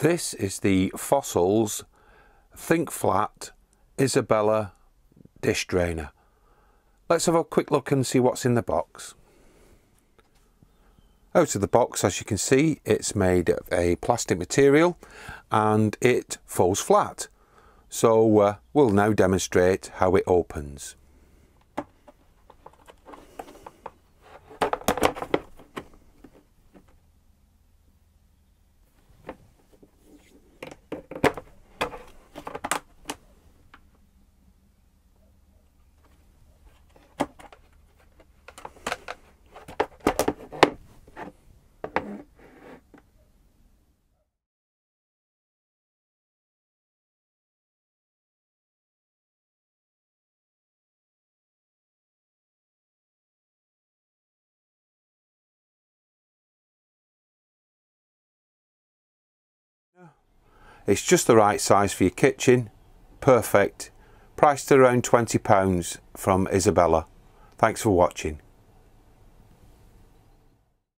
This is the Fossils Think Flat Isabella dish drainer. Let's have a quick look and see what's in the box. Out of the box, as you can see, it's made of a plastic material and it falls flat. So uh, we'll now demonstrate how it opens. It's just the right size for your kitchen. Perfect. Priced around £20 from Isabella. Thanks for watching.